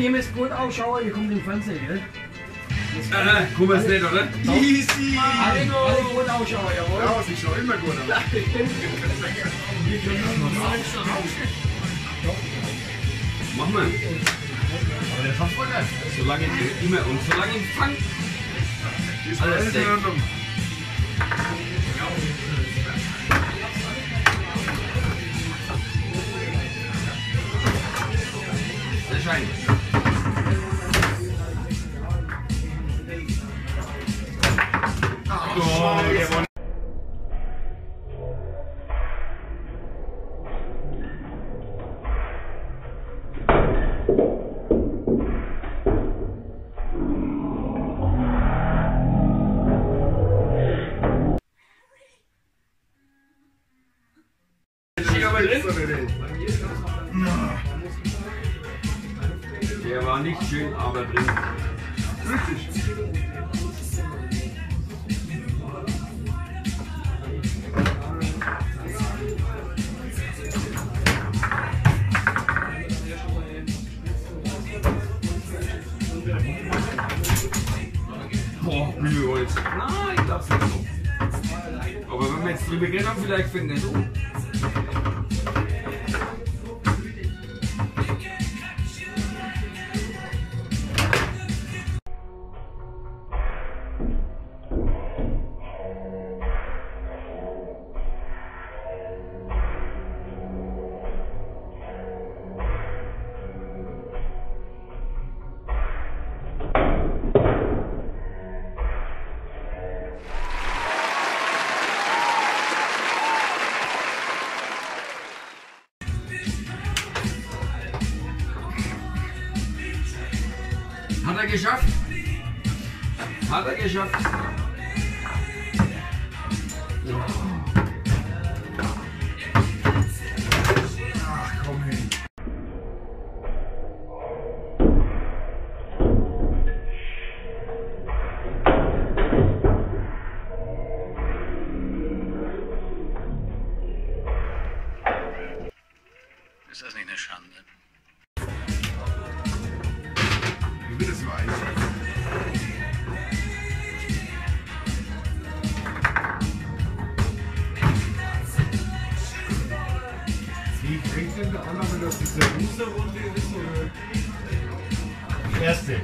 ihr müsst gut ausschauen, ihr kommt im Fernsehen, gell? Äh, komm jetzt nicht, oder? Easy! Alle, alle gut ausschauen, jawohl. Ja, sie schaut immer gut aus. Mach mal. Aber der schafft voll geil. Solange immer und solange im Fang. Ist Alles in. Ordnung. Sehr schein. Der war nicht schön, aber drin. Boah, Müheholz. Nein, ich glaub's nicht so. Aber wenn wir jetzt drüber dann vielleicht finden wir. Hat geschafft? Hat er geschafft? Ist das nicht eine Schande? Wie bringt denn der Annahme, dass diese Musterrunde ist? Oder? Die erste.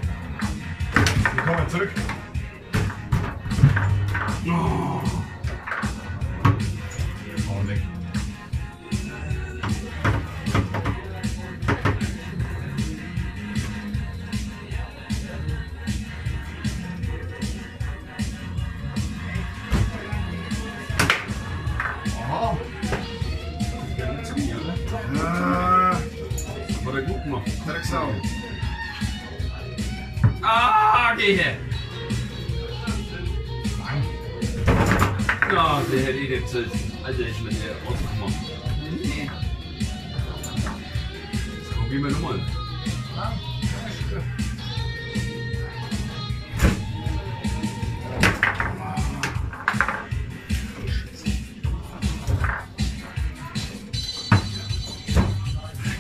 Wir kommen zurück. Oh, Ah, geh her. Ja, der hätte ich jetzt. Alter, ich mit der ausgemacht. Nee. Jetzt probieren wir nochmal.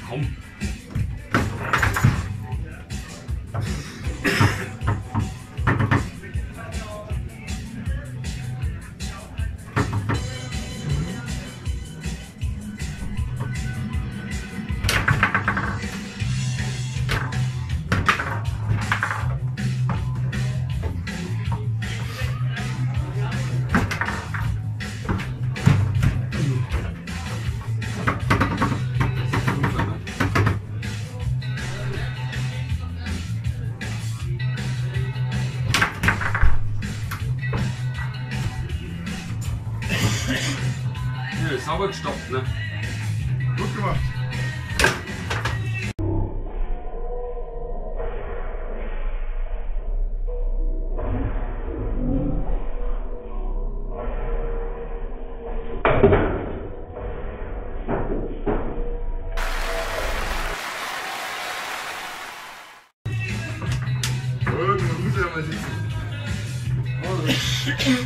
Komm. Sauber gestoppt, ne? Gut gemacht. Gut,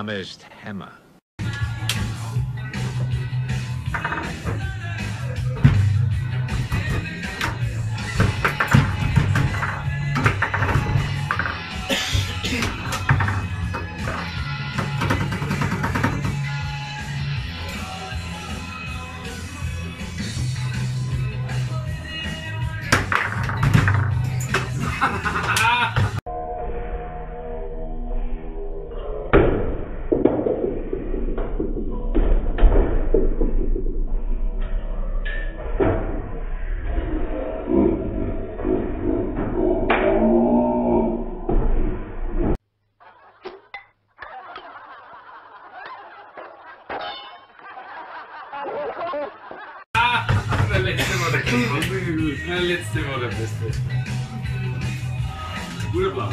damaged hammer. Der Letzte Woche Beste. Gute Plan.